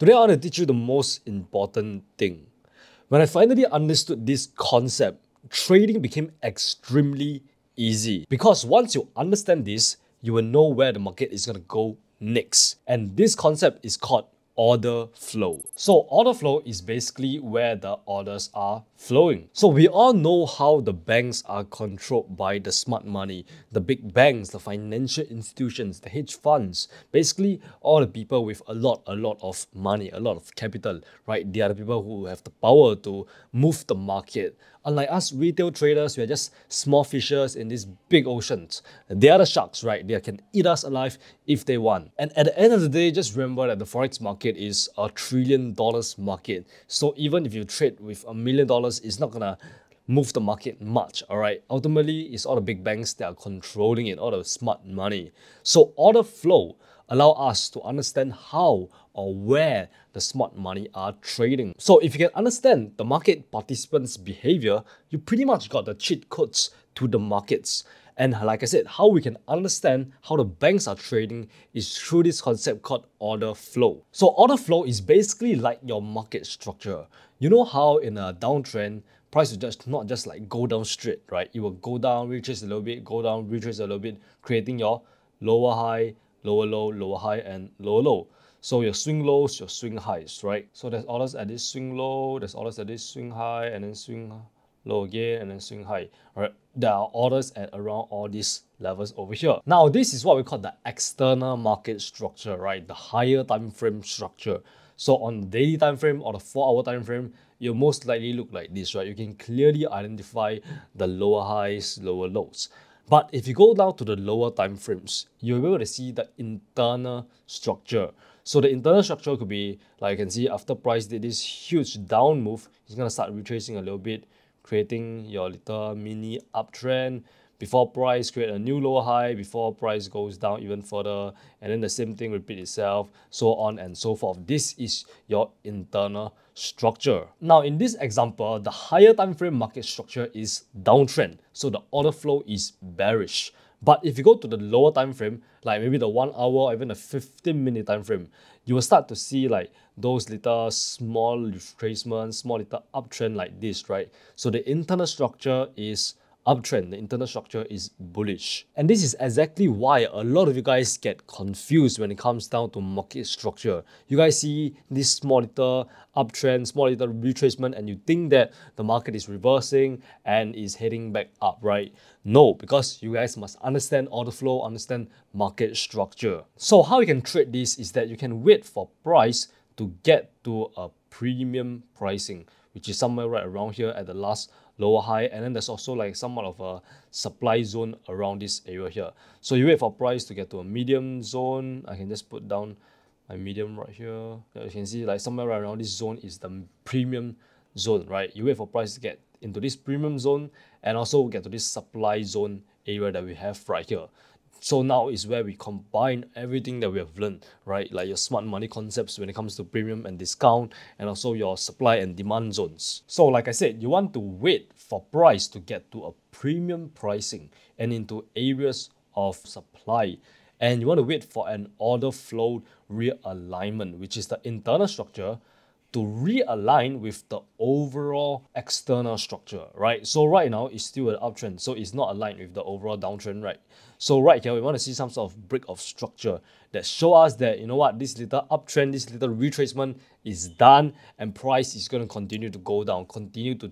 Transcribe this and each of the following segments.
Today I want to teach you the most important thing. When I finally understood this concept, trading became extremely easy because once you understand this, you will know where the market is going to go next. And this concept is called order flow. So order flow is basically where the orders are flowing. So we all know how the banks are controlled by the smart money, the big banks, the financial institutions, the hedge funds, basically all the people with a lot, a lot of money, a lot of capital, right? They are the people who have the power to move the market. Unlike us retail traders, we are just small fishers in these big oceans. They are the sharks, right? They can eat us alive if they want. And at the end of the day, just remember that the forex market is a trillion dollars market. So even if you trade with a million dollars, it's not gonna move the market much, all right? Ultimately, it's all the big banks that are controlling it, all the smart money. So order flow allow us to understand how or where the smart money are trading. So if you can understand the market participants' behavior, you pretty much got the cheat codes to the markets. And like I said, how we can understand how the banks are trading is through this concept called order flow. So order flow is basically like your market structure. You know how in a downtrend, price will just not just like go down straight, right? It will go down, retrace a little bit, go down, retrace a little bit, creating your lower high, lower low, lower high, and lower low. So your swing lows, your swing highs, right? So there's orders at this swing low, there's orders at this swing high, and then swing low again, and then swing high. Right, there are orders at around all these levels over here. Now, this is what we call the external market structure, right? The higher time frame structure. So on the daily time frame or the four hour time frame, you most likely look like this, right? You can clearly identify the lower highs, lower lows. But if you go down to the lower time frames, you'll be able to see the internal structure. So the internal structure could be, like you can see, after price did this huge down move, it's to start retracing a little bit, creating your little mini uptrend before price create a new lower high before price goes down even further and then the same thing repeat itself so on and so forth. This is your internal structure. Now in this example the higher time frame market structure is downtrend so the order flow is bearish. But if you go to the lower time frame like maybe the one hour or even the 15 minute time frame you will start to see like those little small retracements small little uptrend like this right? So the internal structure is uptrend, the internal structure is bullish. And this is exactly why a lot of you guys get confused when it comes down to market structure. You guys see this small little uptrend, small little retracement, and you think that the market is reversing and is heading back up, right? No, because you guys must understand order flow, understand market structure. So how you can trade this is that you can wait for price to get to a premium pricing, which is somewhere right around here at the last lower high and then there's also like somewhat of a supply zone around this area here. So you wait for price to get to a medium zone. I can just put down my medium right here. You can see like somewhere right around this zone is the premium zone right? You wait for price to get into this premium zone and also get to this supply zone area that we have right here so now is where we combine everything that we have learned, right? Like your smart money concepts when it comes to premium and discount, and also your supply and demand zones. So like I said, you want to wait for price to get to a premium pricing and into areas of supply. And you want to wait for an order flow realignment, which is the internal structure to realign with the overall external structure, right? So right now it's still an uptrend, so it's not aligned with the overall downtrend, right? So right here, we want to see some sort of break of structure that show us that, you know what, this little uptrend, this little retracement is done and price is going to continue to go down, continue to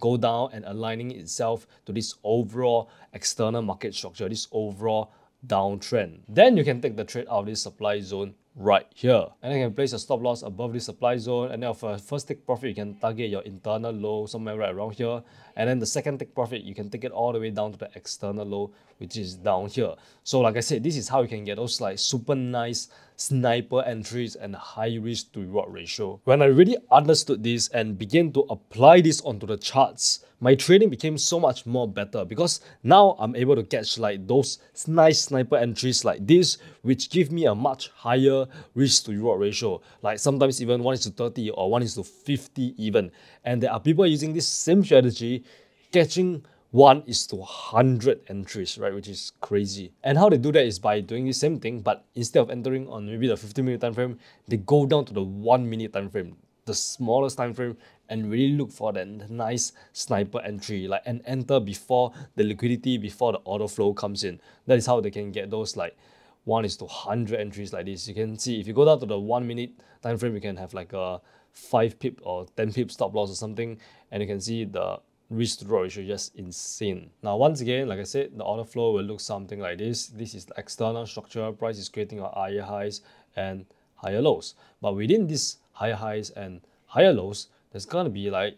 go down and aligning itself to this overall external market structure, this overall downtrend. Then you can take the trade out of this supply zone right here. And you can place a stop loss above this supply zone. And then for first take profit, you can target your internal low somewhere right around here. And then the second take profit, you can take it all the way down to the external low, which is down here. So like I said, this is how you can get those like super nice sniper entries and high risk to reward ratio. When I really understood this and began to apply this onto the charts, my trading became so much more better because now I'm able to catch like those nice sniper entries like this, which give me a much higher risk to reward ratio. Like sometimes even 1 is to 30 or 1 is to 50 even. And there are people using this same strategy catching 1 is to 100 entries, right? Which is crazy. And how they do that is by doing the same thing, but instead of entering on maybe the 15 minute time frame, they go down to the 1 minute time frame, the smallest time frame, and really look for that nice sniper entry, like and enter before the liquidity, before the order flow comes in. That is how they can get those like 1 is to 100 entries like this. You can see if you go down to the 1 minute time frame, you can have like a 5 pip or 10 pip stop loss or something, and you can see the risk to reward ratio just insane. Now, once again, like I said, the order flow will look something like this. This is the external structure. Price is creating our higher highs and higher lows. But within these higher highs and higher lows, there's gonna be like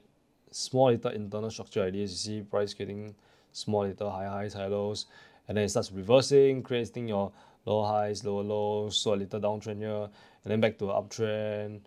small little internal structure ideas. You see price creating small little high highs, higher lows, and then it starts reversing, creating your lower highs, lower lows, so a little downtrend here, and then back to uptrend,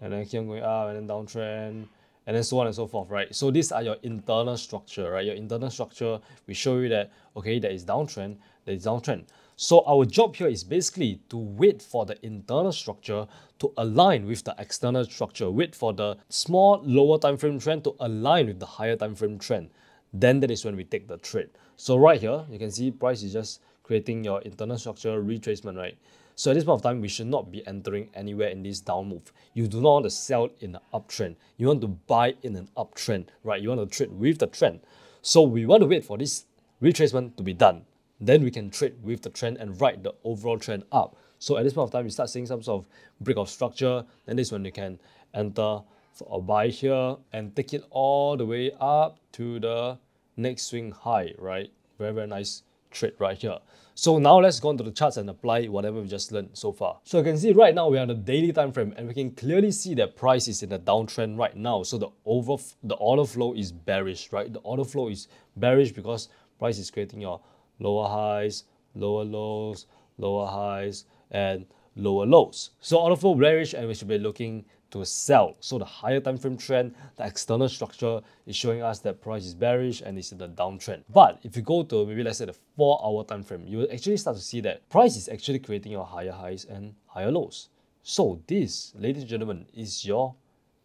and then keep on going up, and then downtrend, and then so on and so forth, right? So these are your internal structure, right? Your internal structure we show you that, okay, there is downtrend, there is downtrend. So our job here is basically to wait for the internal structure to align with the external structure, wait for the small lower time frame trend to align with the higher time frame trend. Then that is when we take the trade. So right here, you can see price is just creating your internal structure retracement, right? So at this point of time, we should not be entering anywhere in this down move. You do not want to sell in an uptrend. You want to buy in an uptrend, right? You want to trade with the trend. So we want to wait for this retracement to be done. Then we can trade with the trend and ride the overall trend up. So at this point of time, you start seeing some sort of break of structure. Then this when you can enter for a buy here and take it all the way up to the next swing high, right? Very, very nice trade right here. So now let's go into the charts and apply whatever we just learned so far. So you can see right now we are on the daily time frame and we can clearly see that price is in a downtrend right now. So the over the order flow is bearish, right? The order flow is bearish because price is creating your lower highs, lower lows, lower highs, and lower lows. So order flow bearish and we should be looking to sell. So the higher time frame trend, the external structure is showing us that price is bearish and it's in the downtrend. But if you go to maybe let's say the four hour time frame, you will actually start to see that price is actually creating your higher highs and higher lows. So this, ladies and gentlemen, is your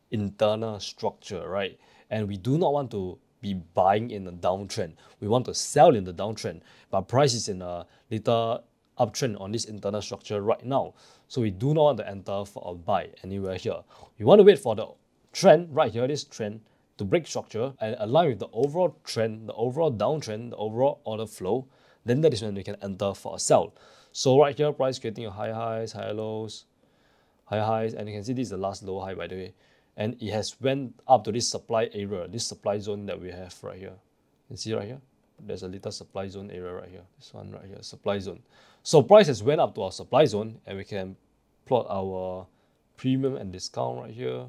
internal structure, right? And we do not want to be buying in a downtrend. We want to sell in the downtrend, but price is in a little uptrend on this internal structure right now. So we do not want to enter for a buy anywhere here. We want to wait for the trend right here, this trend, to break structure and align with the overall trend, the overall downtrend, the overall order flow. Then that is when we can enter for a sell. So right here, price creating a high highs, high lows, high highs, and you can see this is the last low high by the way. And it has went up to this supply area, this supply zone that we have right here. You see right here there's a little supply zone area right here. This one right here, supply zone. So prices went up to our supply zone and we can plot our premium and discount right here.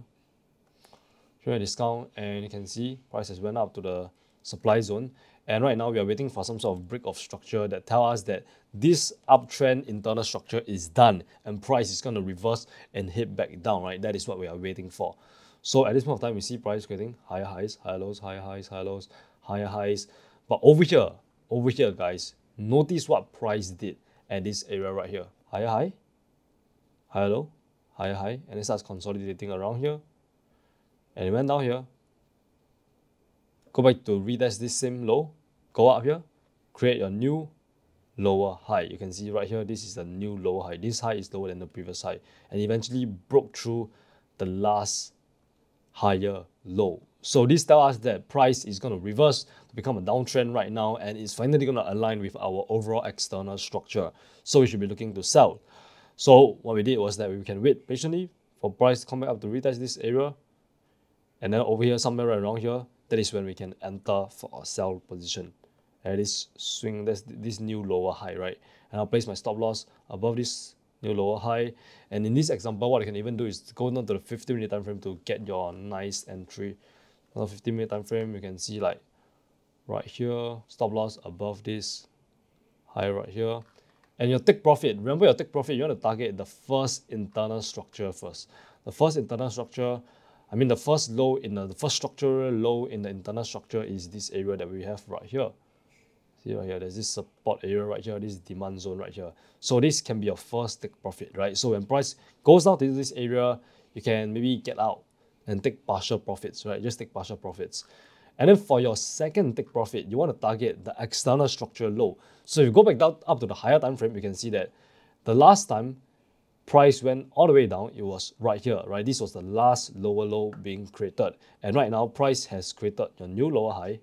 Premium and discount and you can see prices went up to the supply zone. And right now we are waiting for some sort of break of structure that tell us that this uptrend internal structure is done and price is going to reverse and hit back down, right? That is what we are waiting for. So at this point of time, we see price creating higher highs, higher lows, higher highs, higher lows, higher highs, but over here, over here, guys, notice what price did at this area right here. Higher high, higher low, higher high, and it starts consolidating around here. And it went down here. Go back to retest this same low, go up here, create a new lower high. You can see right here, this is a new lower high. This high is lower than the previous high and eventually broke through the last higher low. So this tells us that price is going to reverse to become a downtrend right now and it's finally going to align with our overall external structure. So we should be looking to sell. So what we did was that we can wait patiently for price to come back up to retest this area. And then over here, somewhere right around here, that is when we can enter for a sell position. And this swing, that's this new lower high, right? And I'll place my stop loss above this new lower high. And in this example, what I can even do is go down to the 15 minute time frame to get your nice entry. On 15 minute time frame you can see like right here stop loss above this high right here. And your take profit remember your take profit you want to target the first internal structure first. The first internal structure I mean the first low in the, the first structural low in the internal structure is this area that we have right here see right here there's this support area right here this demand zone right here so this can be your first take profit right so when price goes down to this area you can maybe get out and take partial profits, right? Just take partial profits. And then for your second take profit, you want to target the external structure low. So if you go back down up to the higher time frame, you can see that the last time price went all the way down, it was right here, right? This was the last lower low being created. And right now, price has created a new lower high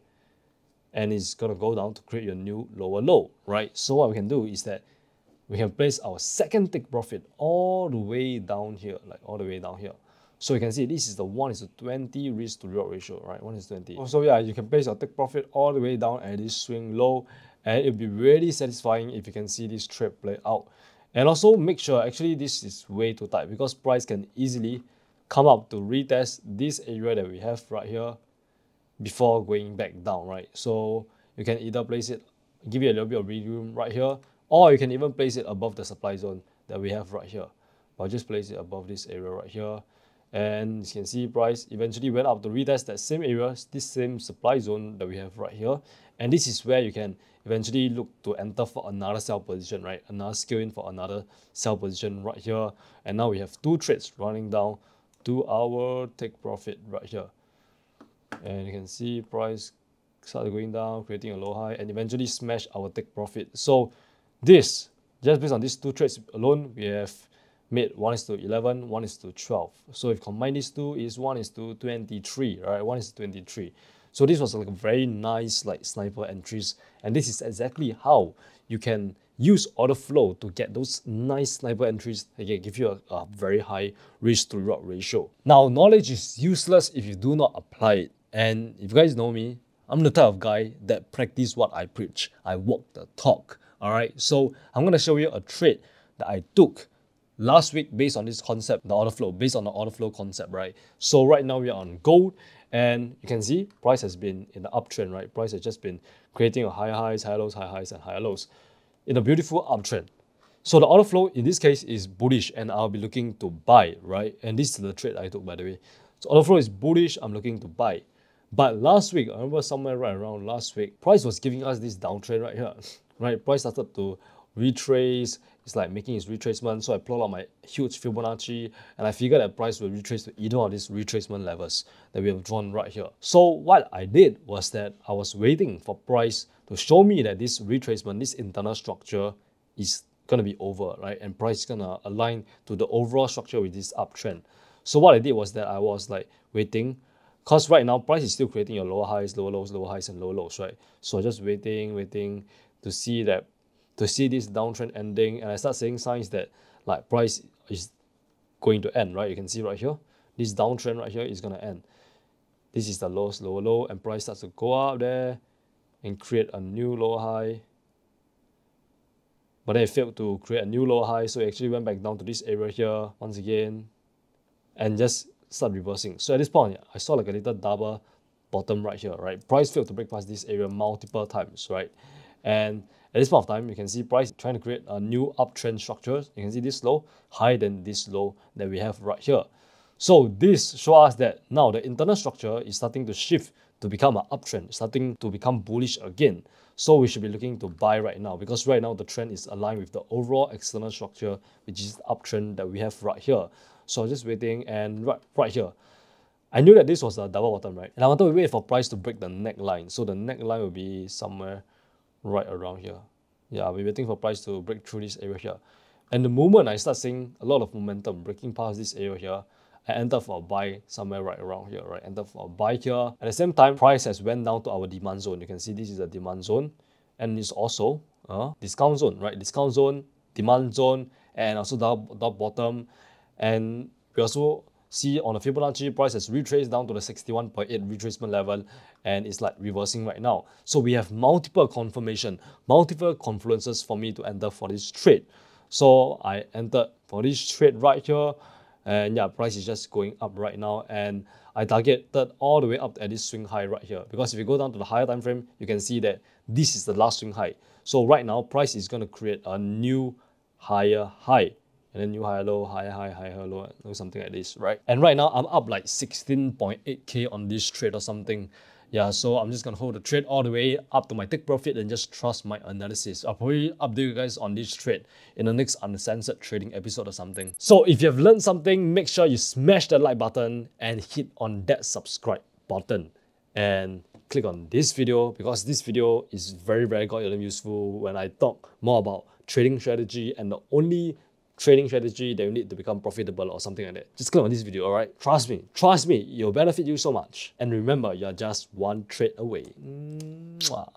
and it's going to go down to create your new lower low, right? So what we can do is that we can place our second take profit all the way down here, like all the way down here. So you can see this is the 1 is to 20 risk to reward ratio, right? 1 is 20. So yeah, you can place your take profit all the way down at this swing low and it'll be really satisfying if you can see this trade play out. And also make sure actually this is way too tight because price can easily come up to retest this area that we have right here before going back down, right? So you can either place it, give it a little bit of breathing room right here, or you can even place it above the supply zone that we have right here. I'll just place it above this area right here. And you can see price eventually went up to retest that same area, this same supply zone that we have right here. And this is where you can eventually look to enter for another sell position, right? Another scale in for another sell position right here. And now we have two trades running down to our take profit right here. And you can see price started going down, creating a low high, and eventually smash our take profit. So this, just based on these two trades alone, we have made 1 is to 11, 1 is to 12. So if combine these two, is 1 is to 23, right? 1 is to 23. So this was like a very nice like sniper entries. And this is exactly how you can use order flow to get those nice sniper entries that can give you a, a very high risk to reward ratio. Now, knowledge is useless if you do not apply it. And if you guys know me, I'm the type of guy that practice what I preach. I walk the talk. All right. So I'm going to show you a trade that I took last week based on this concept, the order flow, based on the order flow concept, right? So right now we are on gold and you can see price has been in the uptrend, right? Price has just been creating a higher highs, higher lows, higher highs, and higher lows in a beautiful uptrend. So the order flow in this case is bullish and I'll be looking to buy, right? And this is the trade I took by the way. So order flow is bullish, I'm looking to buy. But last week, I remember somewhere right around last week, price was giving us this downtrend right here, right? Price started to retrace, it's like making its retracement. So I plot out my huge Fibonacci and I figured that price will retrace to either of these retracement levels that we have drawn right here. So what I did was that I was waiting for price to show me that this retracement, this internal structure is going to be over, right? And price is going to align to the overall structure with this uptrend. So what I did was that I was like waiting because right now price is still creating your lower highs, lower lows, lower highs, and lower lows, right? So just waiting, waiting to see that to see this downtrend ending and I start seeing signs that like price is going to end, right? You can see right here, this downtrend right here is going to end. This is the lowest lower low and price starts to go up there and create a new lower high. But then it failed to create a new lower high, so it actually went back down to this area here once again and just start reversing. So at this point, I saw like a little double bottom right here, right? Price failed to break past this area multiple times, right? And at this point of time, you can see price trying to create a new uptrend structure. You can see this low higher than this low that we have right here. So this shows us that now the internal structure is starting to shift to become an uptrend, starting to become bullish again. So we should be looking to buy right now because right now the trend is aligned with the overall external structure, which is uptrend that we have right here. So I'm just waiting and right, right here. I knew that this was a double bottom, right? And I wanted to wait for price to break the neckline. So the neckline will be somewhere right around here. Yeah, I'll be waiting for price to break through this area here. And the moment I start seeing a lot of momentum breaking past this area here, I enter for a buy somewhere right around here, right? Enter for a buy here. At the same time, price has went down to our demand zone. You can see this is a demand zone. And it's also a discount zone, right? Discount zone, demand zone, and also the bottom. And we also see on the Fibonacci price has retraced down to the 61.8 retracement level and it's like reversing right now. So we have multiple confirmation, multiple confluences for me to enter for this trade. So I entered for this trade right here and yeah, price is just going up right now and I targeted all the way up at this swing high right here because if you go down to the higher time frame, you can see that this is the last swing high. So right now, price is going to create a new higher high and then new higher low, higher high, higher low, or something like this, right? And right now I'm up like 16.8k on this trade or something. Yeah, so I'm just gonna hold the trade all the way up to my take profit and just trust my analysis. I'll probably update you guys on this trade in the next uncensored trading episode or something. So if you have learned something, make sure you smash that like button and hit on that subscribe button. And click on this video because this video is very, very goddamn useful when I talk more about trading strategy and the only trading strategy that you need to become profitable or something like that. Just click on this video, alright? Trust me, trust me, it'll benefit you so much. And remember, you're just one trade away. Mwah.